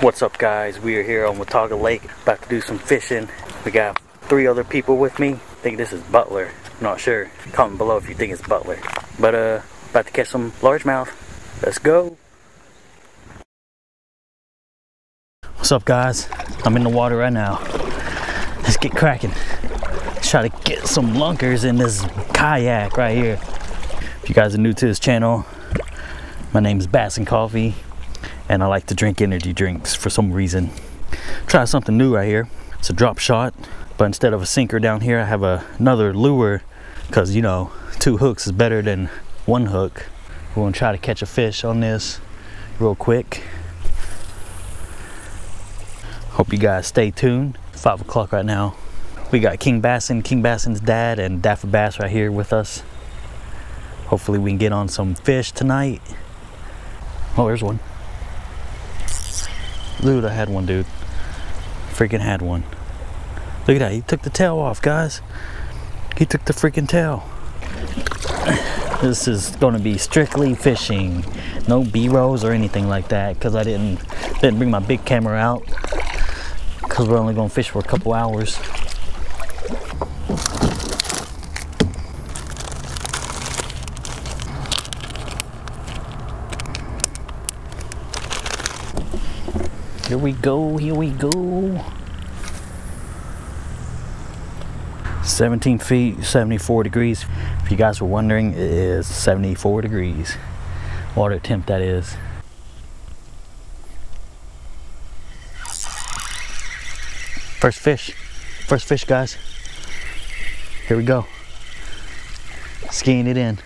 What's up guys? We are here on Watauga Lake about to do some fishing. We got three other people with me. I think this is Butler. I'm not sure. Comment below if you think it's Butler. But uh about to catch some largemouth. Let's go. What's up guys? I'm in the water right now. Let's get cracking. Let's try to get some lunkers in this kayak right here. If you guys are new to this channel, my name is Bass and Coffee and I like to drink energy drinks for some reason. Try something new right here. It's a drop shot, but instead of a sinker down here, I have a, another lure because you know, two hooks is better than one hook. We're gonna try to catch a fish on this real quick. Hope you guys stay tuned. Five o'clock right now. We got King Bassin, King Bassin's dad, and Dab4Bass right here with us. Hopefully we can get on some fish tonight. Oh, there's one. Dude, I had one, dude. Freaking had one. Look at that. He took the tail off, guys. He took the freaking tail. This is going to be strictly fishing. No B-rolls or anything like that because I didn't didn't bring my big camera out because we're only going to fish for a couple hours. Here we go, here we go. 17 feet, 74 degrees. If you guys were wondering, it is 74 degrees. Water temp, that is. First fish. First fish, guys. Here we go. Skiing it in.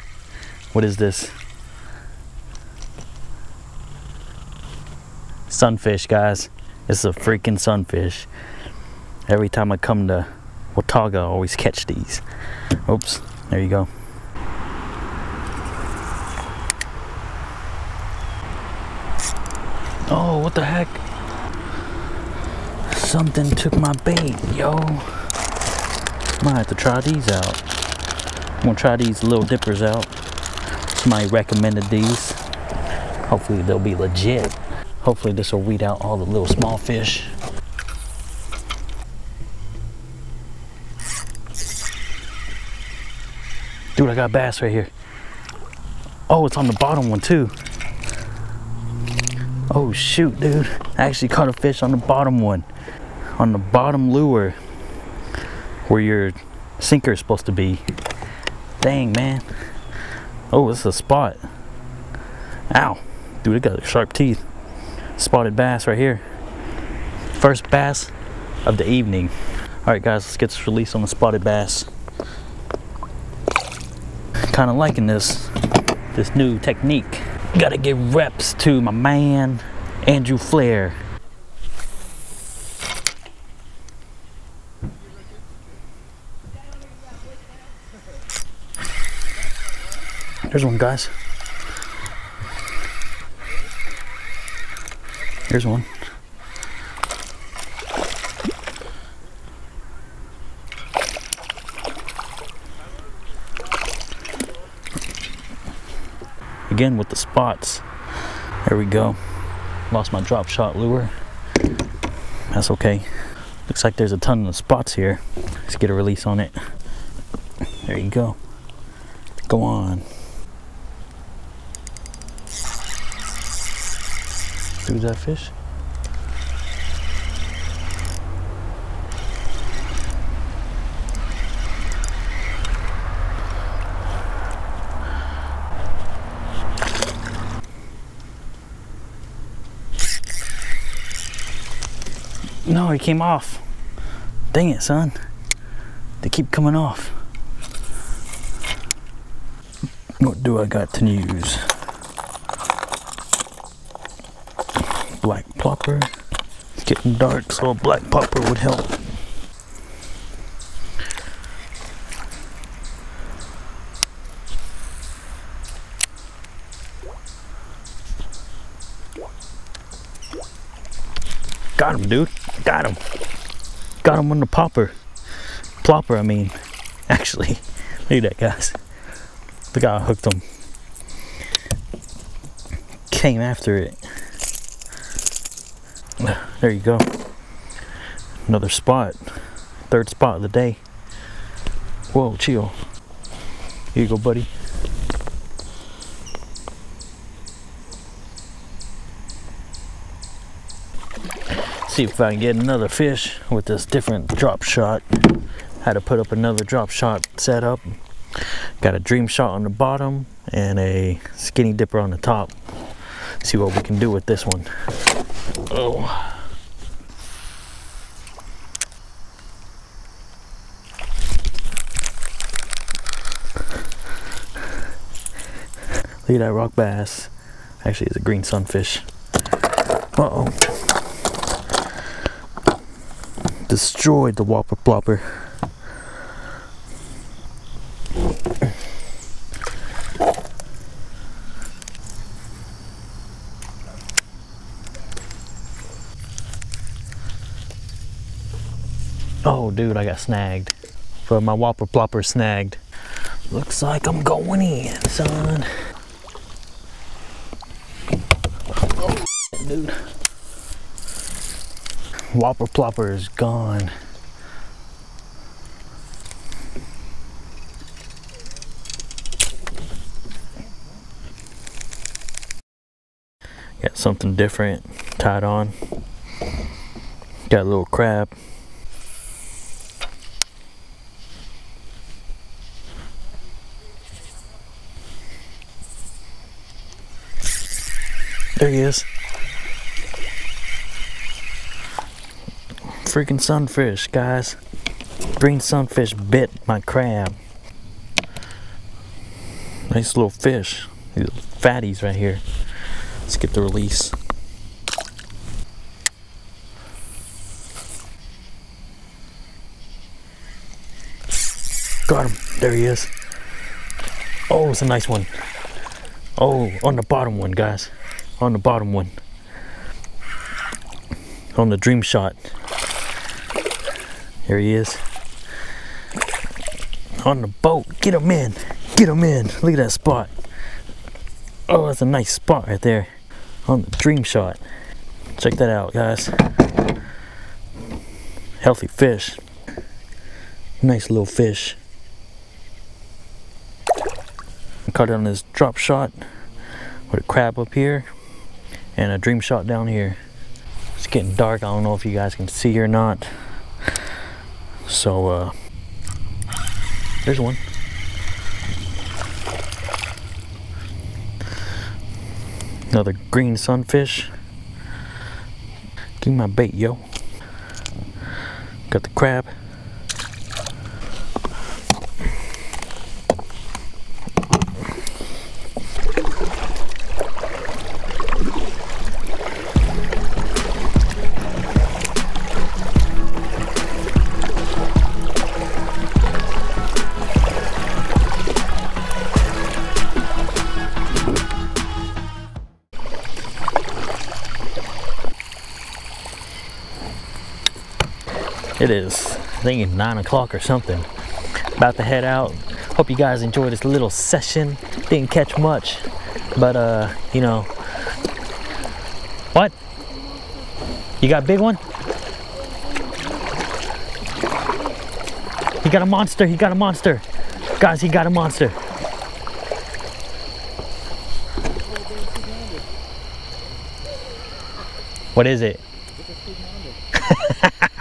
What is this? Sunfish guys. It's a freaking sunfish. Every time I come to Watauga I always catch these. Oops there you go. Oh what the heck? Something took my bait yo. Might have to try these out. I'm gonna try these little dippers out. Somebody recommended these. Hopefully they'll be legit Hopefully this will weed out all the little small fish. Dude, I got bass right here. Oh, it's on the bottom one too. Oh shoot, dude. I actually caught a fish on the bottom one. On the bottom lure where your sinker is supposed to be. Dang, man. Oh, this is a spot. Ow. Dude, it got sharp teeth spotted bass right here. First bass of the evening. All right, guys, let's get this release on the spotted bass. Kind of liking this, this new technique. Gotta give reps to my man, Andrew Flair. There's one, guys. Here's one. Again with the spots. There we go. Lost my drop shot lure. That's okay. Looks like there's a ton of spots here. Let's get a release on it. There you go. Go on. Through that fish. No, he came off. Dang it, son. They keep coming off. What do I got to use? Black plopper. It's getting dark, so a black popper would help. Got him, dude. Got him. Got him on the popper. Plopper, I mean. Actually, look at that, guys. The guy hooked him. Came after it. There you go. Another spot. Third spot of the day. Whoa, chill. Here you go, buddy. See if I can get another fish with this different drop shot. Had to put up another drop shot setup. Got a dream shot on the bottom and a skinny dipper on the top. See what we can do with this one. Oh. Look at that rock bass. Actually, it's a green sunfish. Uh oh. Destroyed the whopper plopper. Oh, dude, I got snagged. But my whopper plopper snagged. Looks like I'm going in, son. Oh, dude. Whopper plopper is gone. Got something different tied on. Got a little crab. There he is. Freaking sunfish, guys. Green sunfish bit my crab. Nice little fish. These fatties right here. Let's get the release. Got him. There he is. Oh, it's a nice one. Oh, on the bottom one, guys. On the bottom one. On the dream shot. Here he is. On the boat. Get him in. Get him in. Look at that spot. Oh, that's a nice spot right there. On the dream shot. Check that out, guys. Healthy fish. Nice little fish. Caught it on this drop shot with a crab up here and a dream shot down here. It's getting dark. I don't know if you guys can see or not. So, uh, there's one. Another green sunfish. Give me my bait, yo. Got the crab. It is, I think it's nine o'clock or something. About to head out. Hope you guys enjoyed this little session. Didn't catch much, but uh, you know. What? You got a big one? He got a monster, he got a monster. Guys, he got a monster. What is it?